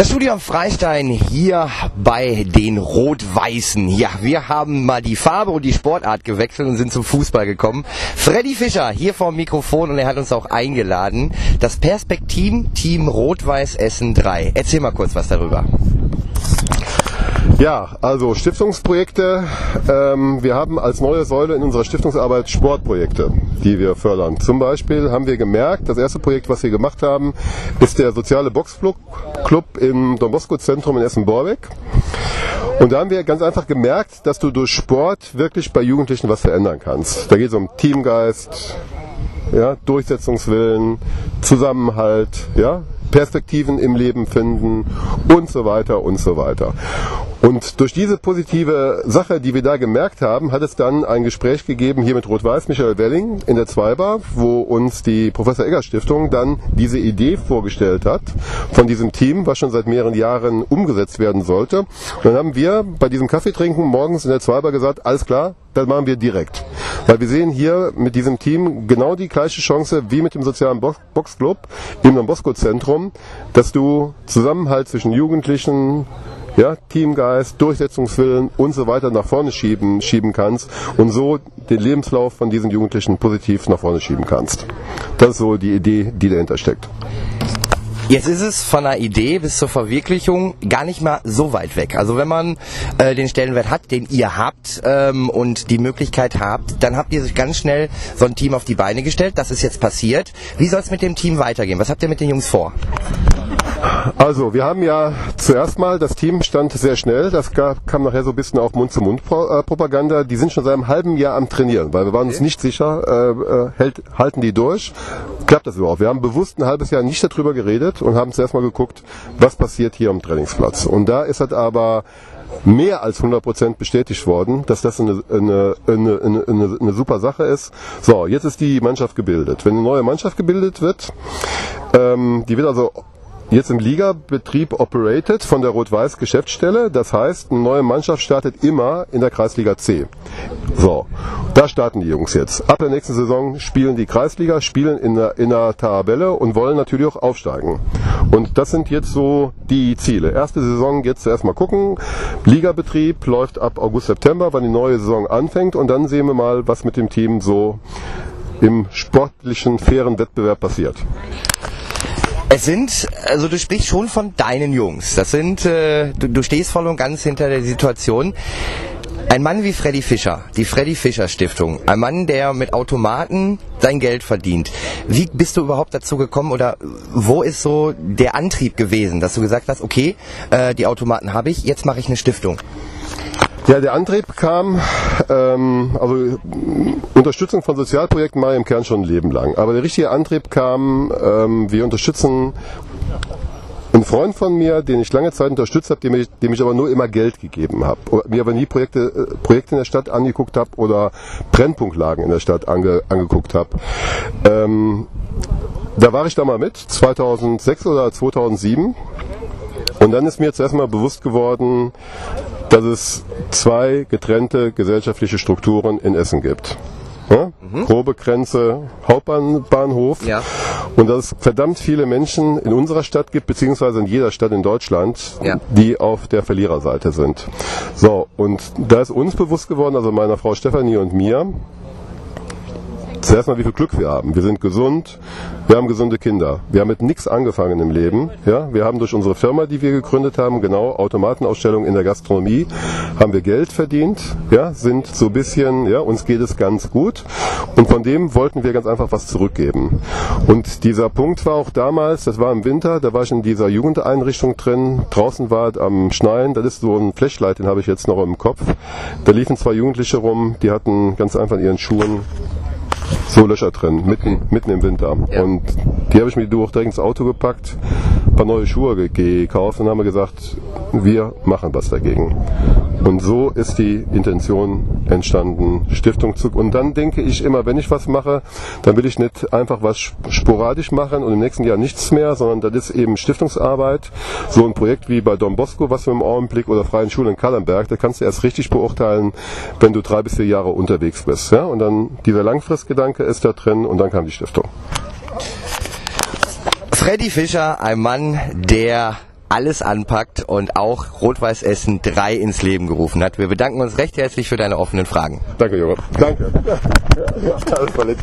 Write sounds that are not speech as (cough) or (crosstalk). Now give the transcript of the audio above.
Das Studio am Freistein hier bei den Rot-Weißen. Ja, wir haben mal die Farbe und die Sportart gewechselt und sind zum Fußball gekommen. Freddy Fischer hier vor dem Mikrofon und er hat uns auch eingeladen. Das Perspektiv Team Rot-Weiß Essen 3. Erzähl mal kurz was darüber. Ja, also Stiftungsprojekte. Ähm, wir haben als neue Säule in unserer Stiftungsarbeit Sportprojekte, die wir fördern. Zum Beispiel haben wir gemerkt, das erste Projekt, was wir gemacht haben, ist der soziale Boxclub im Don Bosco Zentrum in Essen-Borbeck. Und da haben wir ganz einfach gemerkt, dass du durch Sport wirklich bei Jugendlichen was verändern kannst. Da geht es um Teamgeist, ja, Durchsetzungswillen, Zusammenhalt, ja, Perspektiven im Leben finden und so weiter und so weiter. Und durch diese positive Sache, die wir da gemerkt haben, hat es dann ein Gespräch gegeben hier mit Rot-Weiß, Michael Welling in der Zweibar, wo uns die Professor Egger Stiftung dann diese Idee vorgestellt hat von diesem Team, was schon seit mehreren Jahren umgesetzt werden sollte. Und dann haben wir bei diesem Kaffeetrinken morgens in der Zweibar gesagt, alles klar, das machen wir direkt. Weil wir sehen hier mit diesem Team genau die gleiche Chance wie mit dem sozialen Boxclub im Don Bosco Zentrum, dass du Zusammenhalt zwischen Jugendlichen, ja, Teamgeist, Durchsetzungswillen und so weiter nach vorne schieben, schieben kannst und so den Lebenslauf von diesen Jugendlichen positiv nach vorne schieben kannst. Das ist so die Idee, die dahinter steckt. Jetzt ist es von der Idee bis zur Verwirklichung gar nicht mal so weit weg. Also wenn man äh, den Stellenwert hat, den ihr habt ähm, und die Möglichkeit habt, dann habt ihr sich ganz schnell so ein Team auf die Beine gestellt. Das ist jetzt passiert. Wie soll es mit dem Team weitergehen? Was habt ihr mit den Jungs vor? Also, wir haben ja zuerst mal, das Team stand sehr schnell, das gab, kam nachher so ein bisschen auf Mund-zu-Mund-Propaganda. Die sind schon seit einem halben Jahr am Trainieren, weil wir waren okay. uns nicht sicher, äh, äh, hält, halten die durch, klappt das überhaupt. Wir haben bewusst ein halbes Jahr nicht darüber geredet und haben zuerst mal geguckt, was passiert hier am Trainingsplatz. Und da ist halt aber mehr als 100% bestätigt worden, dass das eine, eine, eine, eine, eine super Sache ist. So, jetzt ist die Mannschaft gebildet. Wenn eine neue Mannschaft gebildet wird, ähm, die wird also jetzt im Ligabetrieb operated von der Rot-Weiß Geschäftsstelle. Das heißt, eine neue Mannschaft startet immer in der Kreisliga C. So, da starten die Jungs jetzt. Ab der nächsten Saison spielen die Kreisliga, spielen in der, in der Tabelle und wollen natürlich auch aufsteigen. Und das sind jetzt so die Ziele. Erste Saison jetzt erstmal gucken. Ligabetrieb läuft ab August, September, wann die neue Saison anfängt und dann sehen wir mal, was mit dem Team so im sportlichen, fairen Wettbewerb passiert. Es sind, also du sprichst schon von deinen Jungs. Das sind, äh, du, du stehst voll und ganz hinter der Situation. Ein Mann wie Freddy Fischer, die Freddy Fischer Stiftung, ein Mann, der mit Automaten sein Geld verdient. Wie bist du überhaupt dazu gekommen oder wo ist so der Antrieb gewesen, dass du gesagt hast, okay, äh, die Automaten habe ich, jetzt mache ich eine Stiftung? Ja, der Antrieb kam, ähm, also Unterstützung von Sozialprojekten mache ich im Kern schon ein Leben lang. Aber der richtige Antrieb kam, ähm, wir unterstützen einen Freund von mir, den ich lange Zeit unterstützt habe, dem ich, dem ich aber nur immer Geld gegeben habe, mir aber nie Projekte, äh, Projekte in der Stadt angeguckt habe oder Brennpunktlagen in der Stadt ange, angeguckt habe. Ähm, da war ich da mal mit, 2006 oder 2007. Und dann ist mir zuerst mal bewusst geworden, dass es zwei getrennte gesellschaftliche Strukturen in Essen gibt. Ja? Mhm. Grobe Grenze Hauptbahnhof. Ja. Und dass es verdammt viele Menschen in unserer Stadt gibt, beziehungsweise in jeder Stadt in Deutschland, ja. die auf der Verliererseite sind. So, und da ist uns bewusst geworden, also meiner Frau Stefanie und mir, zuerst mal, wie viel Glück wir haben. Wir sind gesund, wir haben gesunde Kinder. Wir haben mit nichts angefangen im Leben. Ja, wir haben durch unsere Firma, die wir gegründet haben, genau Automatenausstellung in der Gastronomie, haben wir Geld verdient. Ja, sind so ein bisschen, ja, uns geht es ganz gut. Und von dem wollten wir ganz einfach was zurückgeben. Und dieser Punkt war auch damals, das war im Winter, da war ich in dieser Jugendeinrichtung drin. Draußen war es am Schneien. Das ist so ein Flashlight, den habe ich jetzt noch im Kopf. Da liefen zwei Jugendliche rum, die hatten ganz einfach in ihren Schuhen so Löcher drin, mitten, mitten im Winter. Ja. Und die habe ich mir durch direkt ins Auto gepackt, ein paar neue Schuhe gekauft und haben gesagt, wir machen was dagegen. Und so ist die Intention entstanden, Stiftung zu. Und dann denke ich immer, wenn ich was mache, dann will ich nicht einfach was sporadisch machen und im nächsten Jahr nichts mehr, sondern das ist eben Stiftungsarbeit. So ein Projekt wie bei Don Bosco, was wir im Augenblick oder Freien Schule in Kallenberg, da kannst du erst richtig beurteilen, wenn du drei bis vier Jahre unterwegs bist. Ja? Und dann dieser Langfristgedanke ist da drin und dann kam die Stiftung. Freddy Fischer, ein Mann, der alles anpackt und auch Rot-Weiß Essen 3 ins Leben gerufen hat. Wir bedanken uns recht herzlich für deine offenen Fragen. Danke, Junge. Danke. (laughs) Ja, alles.